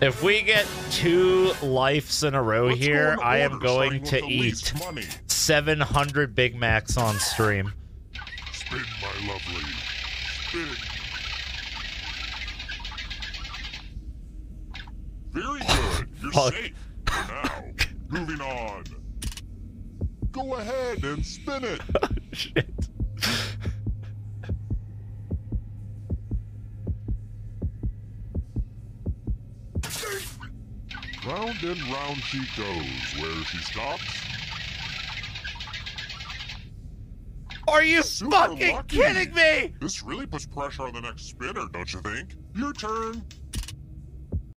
If we get two lives in a row Let's here, I am going to eat 700 Big Macs on stream. Spin, my lovely. Spin. Very good. You're safe for now. Moving on. Go ahead and spin it. Oh, shit. Round and round she goes. Where she stops, Are you Super fucking lucky. kidding me? this really puts pressure on the next spinner, don't you think? Your turn.